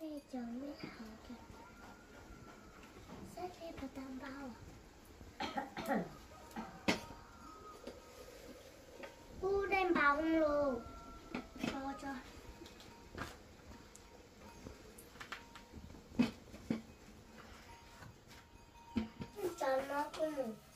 呢做咩好嘅？塞呢個蛋包啊！烏蛋包咯，錯咗。Jangan aku mau.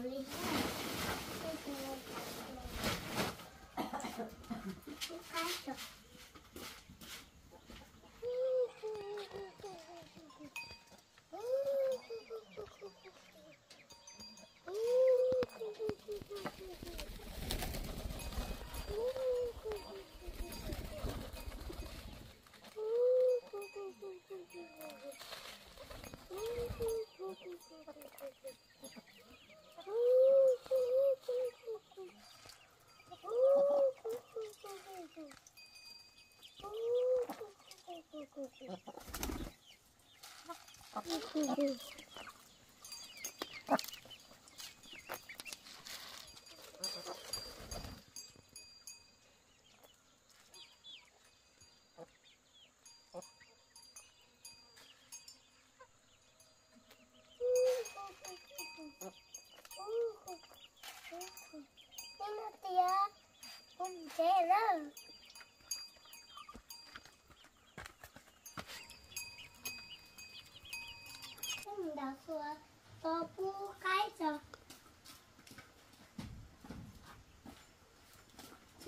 Thank you. Thank you.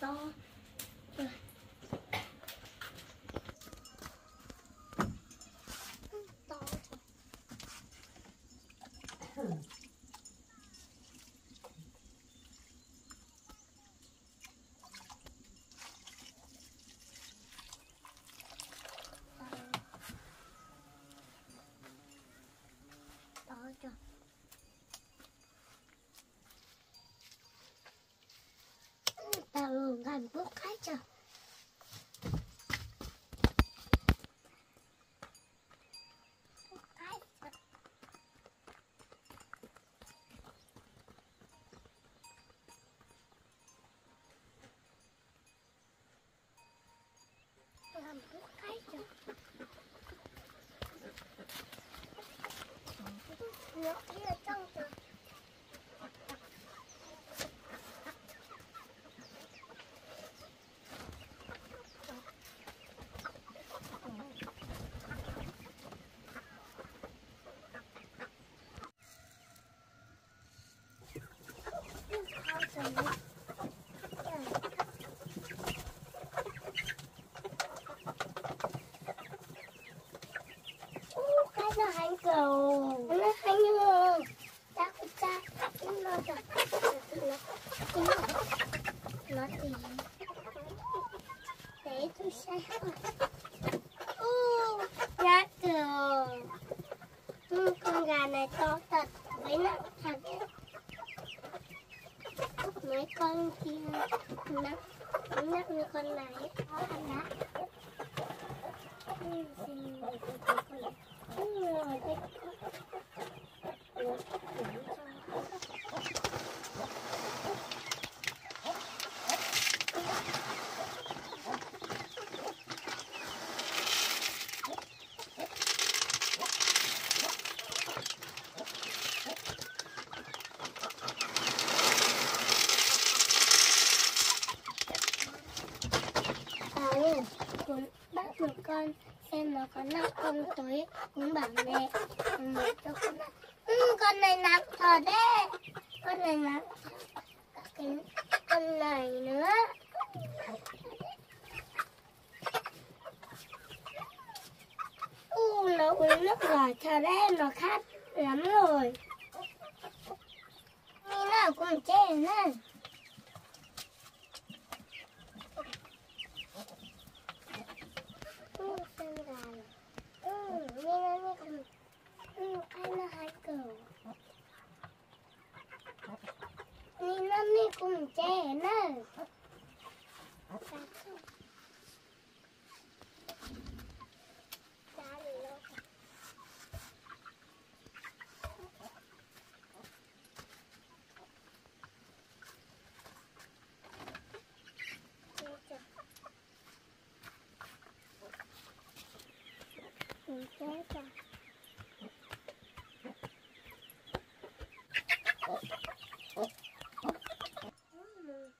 to Thank you. Hàn cái hết Thank you. คนไหน con nắp con túi không bảo mẹ mẹ cho con nắp ừ, con này nắp thật đấy. Con này nắp cái con này nữa. U nó uống nước rồi thật đấy nó khát lắm rồi. Như nào cũng chết nữa. Ừ, xem gà này. Ừ, như nó như con ừ, cái nó hai cầu như nó như cùng trẻ đi đâu? Chết rồi. Ừ, chết rồi. Ừ,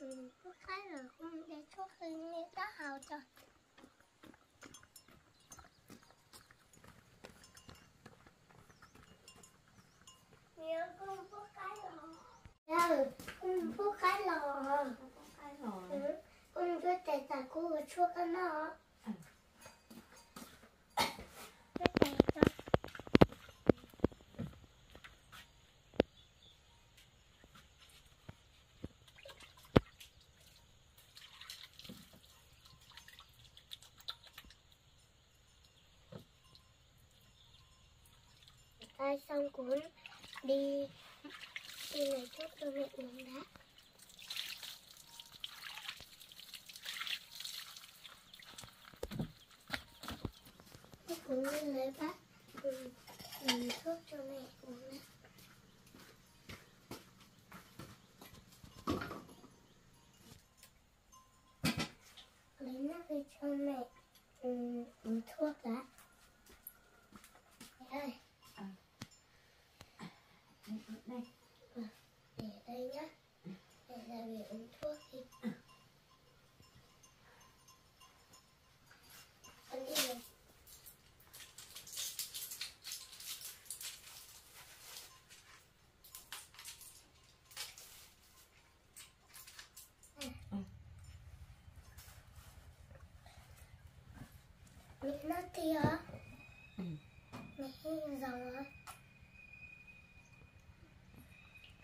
ừ, có cái là không để thuốc khi nghe đó hào cho nhớ con có cái lò ừ, con có cái lò cái rồi ừ, con cho trẻ tài cô ở chuột cái nó Cái trẻ cho tay xong cuốn đi đi lấy thuốc cho mẹ uống đã. Thuốc uống đi lấy bát ừ, thuốc cho mẹ uống đã. Lấy nước đi cho mẹ ừ, uống thuốc đã. Mẹ ơi đây. À, để đây nhá. Để ra về uống thuốc đi. Con đi rồi Mẹ nó kìa Ừ. Mẹ dầu á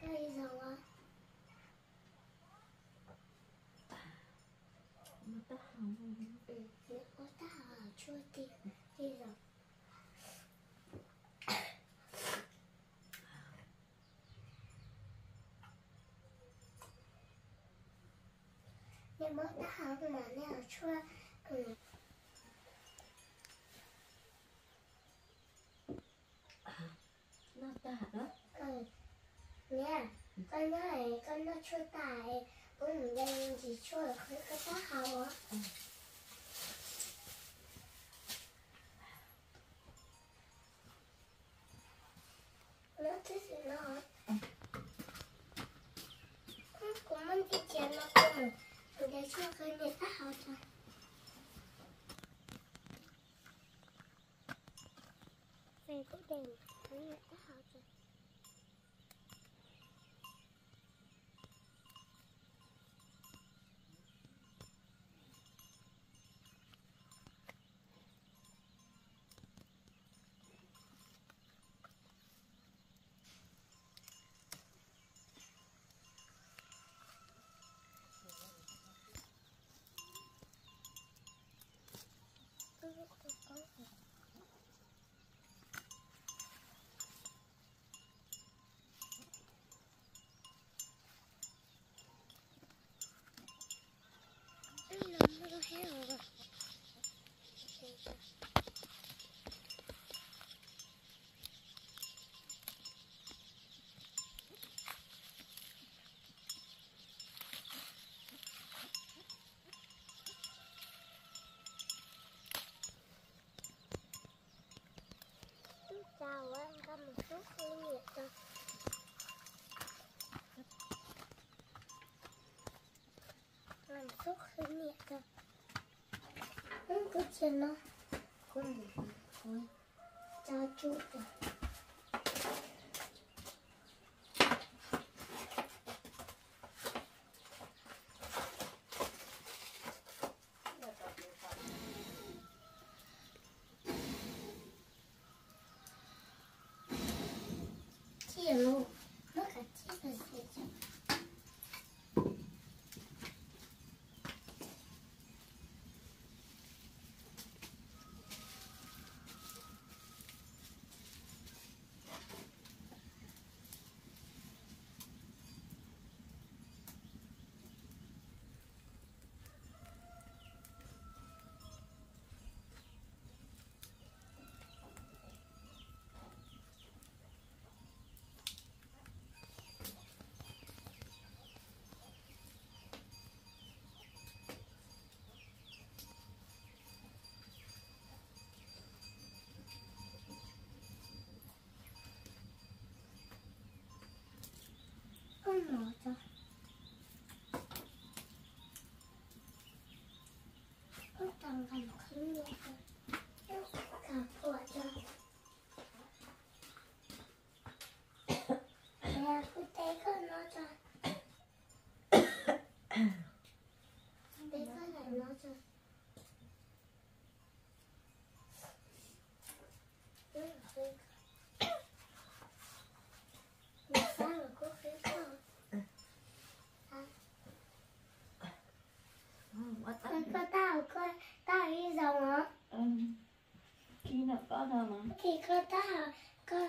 cây dầu á nó tao không Ừ, mẹ có ta ở chua đi đi dầu mẹ có ta ở mà mẹ ở chua ừ. nó ta đó Ừ. Nè, con nói con nó chua tải Bún đen gì chua là không có tác hầu á Nó thích gì nó hả? Ừ, Cũng muốn đi chén nó cũng Bún đen chua khơi này tác hầu cho Về cũng đèn khơi này chào hầu em có một chút hơi nhiệt rồi làm xúc hơi 끝이 나. 그럼, 자, 쭉. Nội. Con tao con tao đi dòng hả? Ừ. Khi nào có đâu mà? Thì con tao con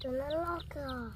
怎么了哥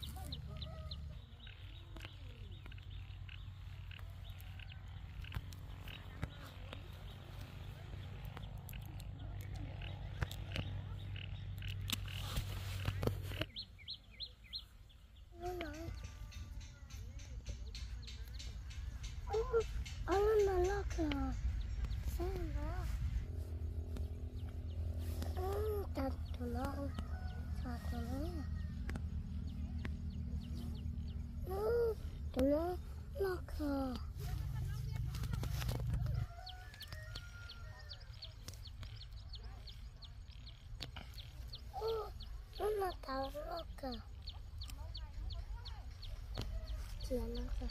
chuyển nó rồi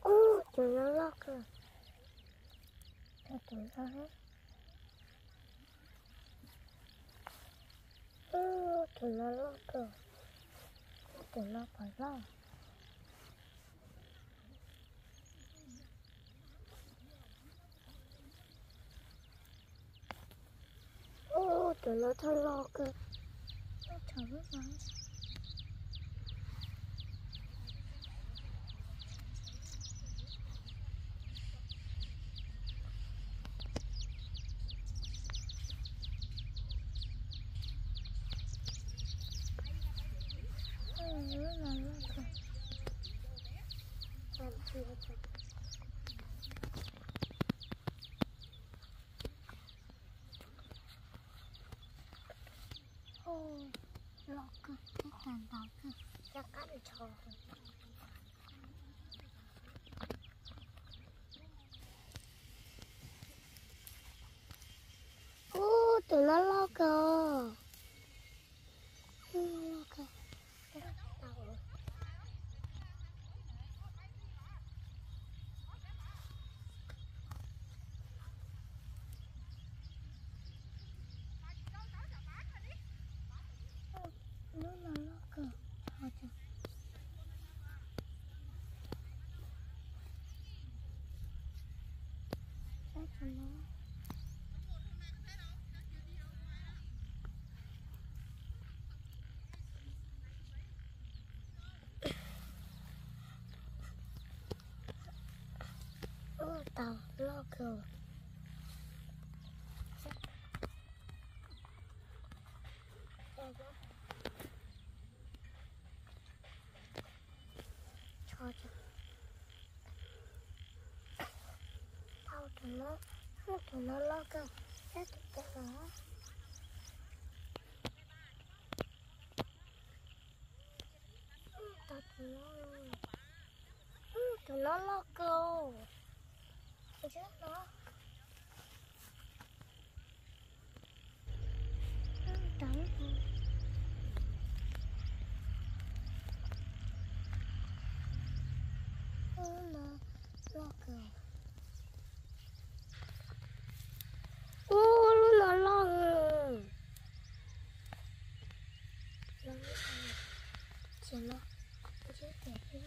ô chuyển nó lóc rồi chuyển nó hết ô nó lóc rồi nó phải lóc nó thơ lo cơ. Nó thở rất nói Ôi, lọ cơ, cái tàn chắc nó. Ừ, lo cơ. Cái tàu rồi. nó là lo cơ. Thôi chứ. Chắc cho nó. Ô, tàu lo cơ. Cho nó. cho cho tao tụi nó nó tụi nó lo cơ chết tụi cái nó Ừ, tao tụi nó Ừ, tụi nó lo cơ Tụi chết nó Ừ, trắng rồi Ừ, nó lo cơ ô nó lo rồi nó chỉ nó chứ để cái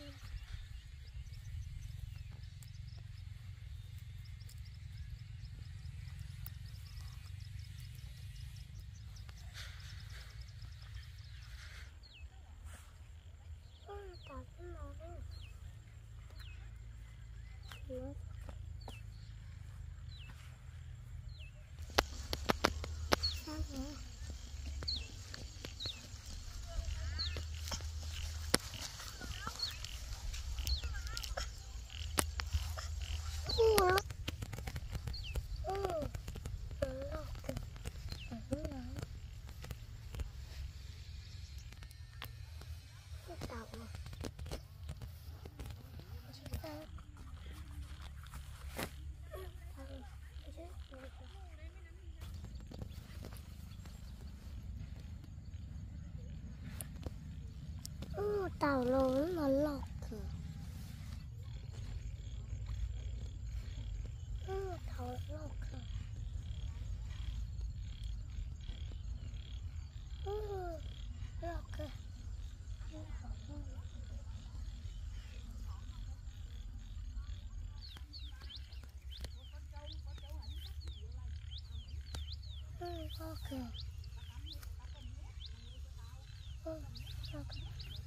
Ừ, tao cũng lo đấy. Nó sao rồi? Ủa? Ừ, nó lo kìa. Nó lo. Cái tàu à? Chúng ta Ừ, tàu lớn nó lọt cửa ừ, tàu lọt cửa lọt cửa ừ, lọt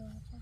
rồi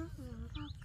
nước rồi các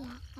yeah.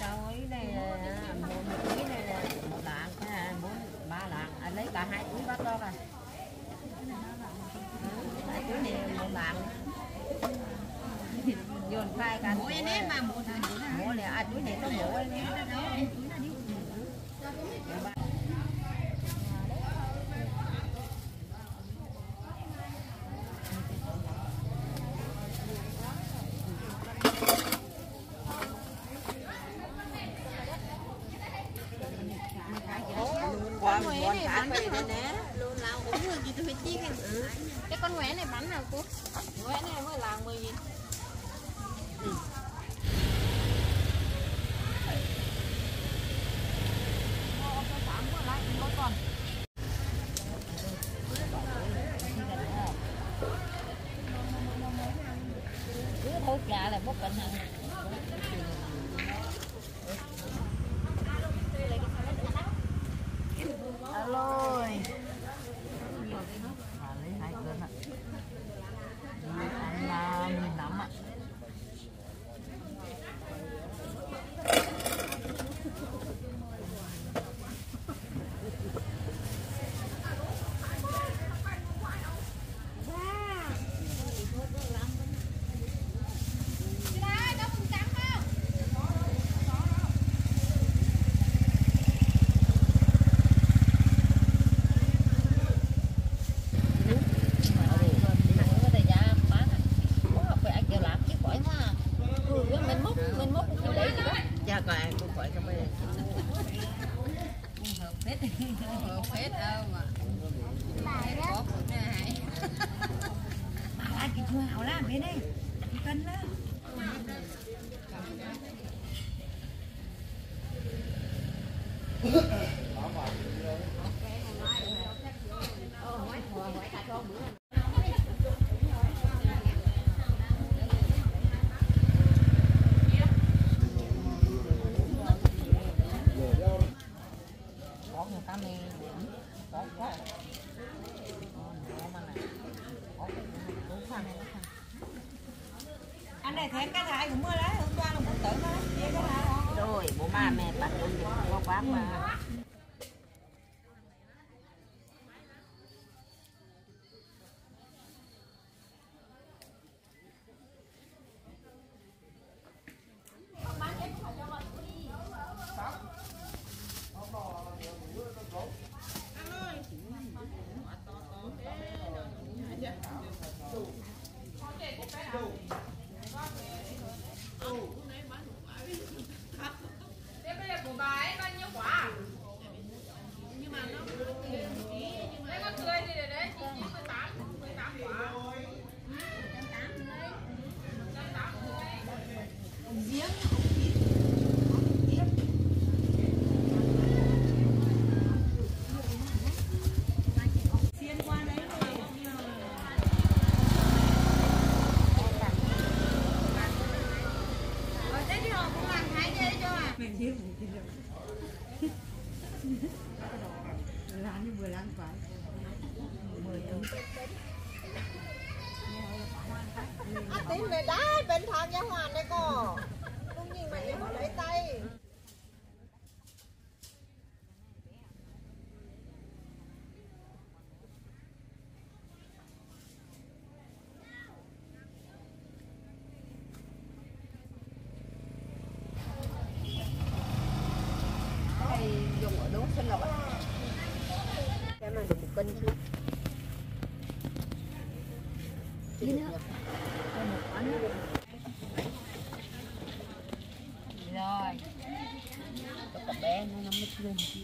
hai túi này là một túi này là một lạng này bốn ba lạng. Anh lấy cả hai túi bắt đó rồi hai túi này một lạng. Dồn khai cả mỗi nét mà một mỗi này à túi này có mỗi. Con anh này thèm cái thải cũng mưa đấy, hôm qua là cũng tự nó chia cái thải đó rồi, bố ba mẹ bắt con việc quá mà. อาตินเลยได้เป็นทางยาหวานเลยก็ลุงยิงมันยังไม่ได้ใจ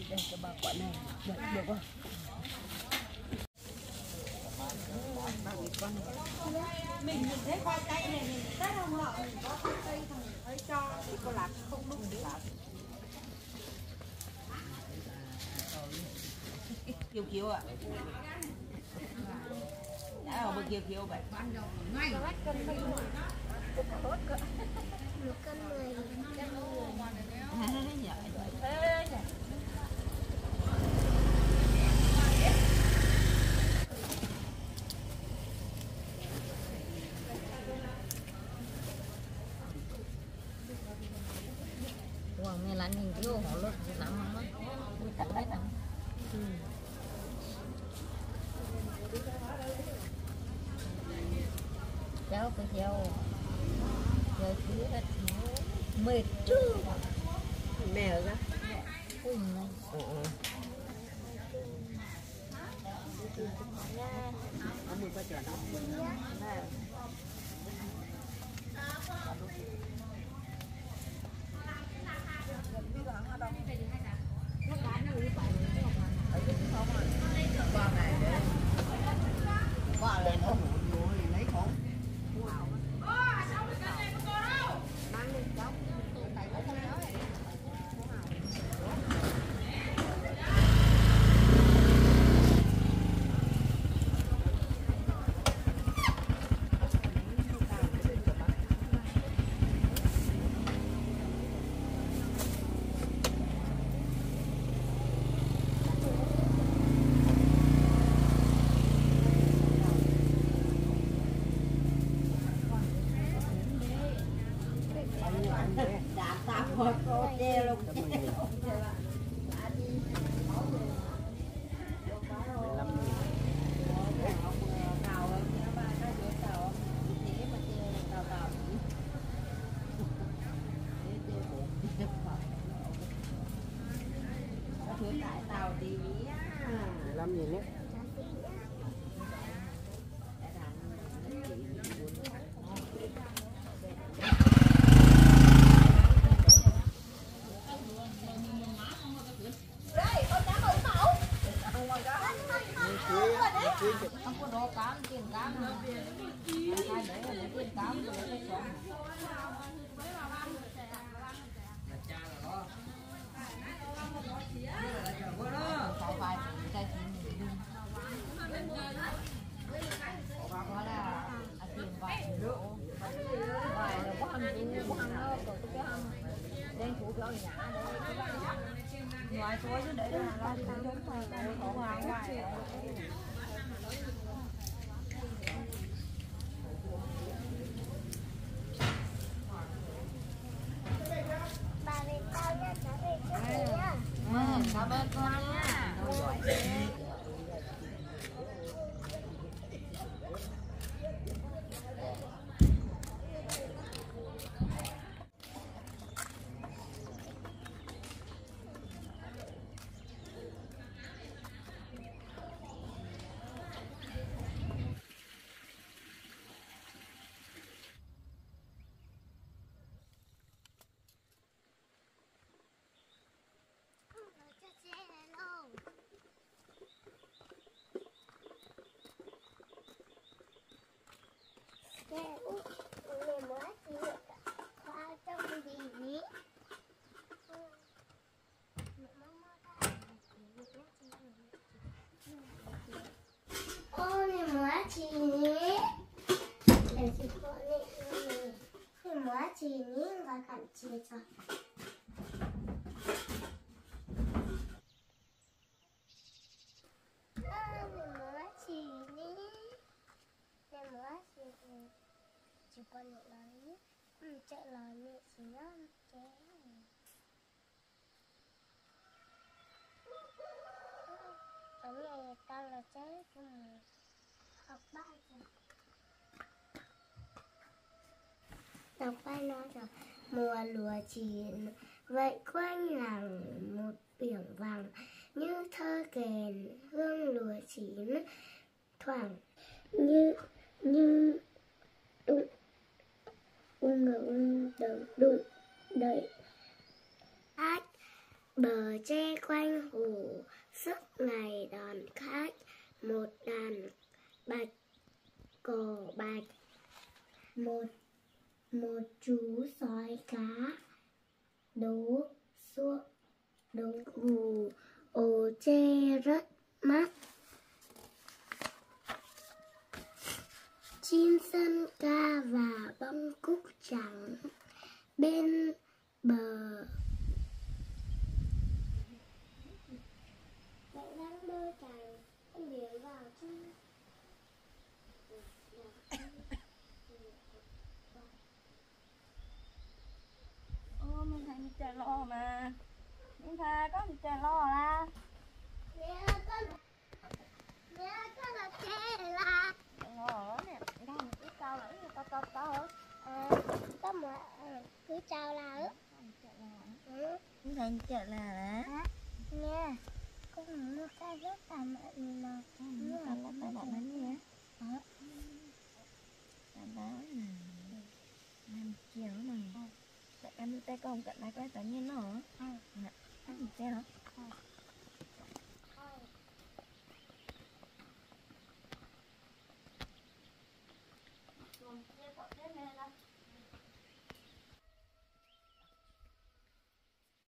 đây cho bà quả này. Được được không mình nhìn thấy khoai tây này mình rất không lọ. Mình có khoai tây thằng hơi cho thì có lạc không đúng thì lạc kiều kiều à đã ở bên kiều kiều vậy. Một cân mười cân mười Cháu phải theo rồi cứ hết mệt chứ ngoài số chứ để là lo đúng mà ở ngoài ngoài bà về tao nha cháu về trước đây nhá Vâng, cảm ơn con nha. cho xe này luôn xe út mình mới chỉ khoa trong gì nhỉ ô này mới chỉ nhỉ để chị cô này này mới chỉ nhỉ và cảnh chỉ cho À, mình mới chỉ đi Mình mới chỉ đi Chỉ còn một lần Ừ, chạy lời nhẹ xíu nó chế Cái này tao là chế của mình Học ba rồi Đọc bài nói rồi mùa lúa chín vậy quanh làng một biển vàng như thơ kèn hương lúa chín thoảng. Như như đụng ngưỡng đợi đụng đợi khách bờ tre quanh hồ, sức ngày đón khách. Một đàn bạch cò bạch. Một một chú sói cá đố suốt đố gù ồ, tre rất mắt. Chim sân ca và bông cúc trắng bên bờ. Vậy đang đôi chàng con biển vào trong Ô, mình thấy mình chờ lo mà. Mình thà có mình chờ lo là. Mẹ con Mẹ con là chê là Lo nè To to to hả? À, có một à, cứ chào là ừ. Thấy mình chờ là đó Nè con mua cái rất là mạnh mà. Nó là tài bạn bánh nha? Là đó. Nè Làm chiều này Tại em tay con cận lại cái tự nhiên nó hả? Ừ. Ăn chơi hả